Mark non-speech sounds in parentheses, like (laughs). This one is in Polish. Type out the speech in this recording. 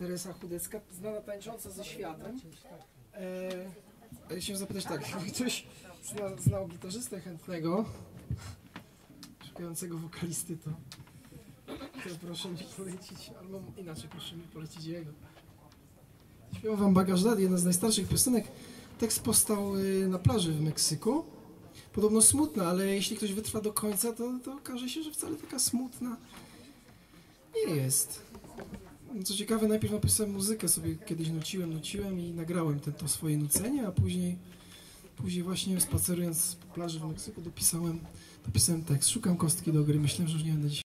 Teresa Chudecka, znana tańcząca ze światem. E, chciałem zapytać tak, (laughs) ktoś zna, znał gitarzystę chętnego, szukającego wokalisty, to, to proszę mi polecić, albo inaczej, proszę mi polecić jego. Śpiewam wam Bagaż Daddy, jedna z najstarszych piosenek. Tekst powstał y, na plaży w Meksyku. Podobno smutna, ale jeśli ktoś wytrwa do końca, to, to okaże się, że wcale taka smutna nie jest. Co ciekawe, najpierw napisałem muzykę, sobie kiedyś nuciłem, nuciłem i nagrałem ten, to swoje nucenie, a później, później właśnie spacerując po plaży w Meksyku dopisałem, dopisałem tekst. Szukam kostki do gry, myślałem, że już nie będę dzisiaj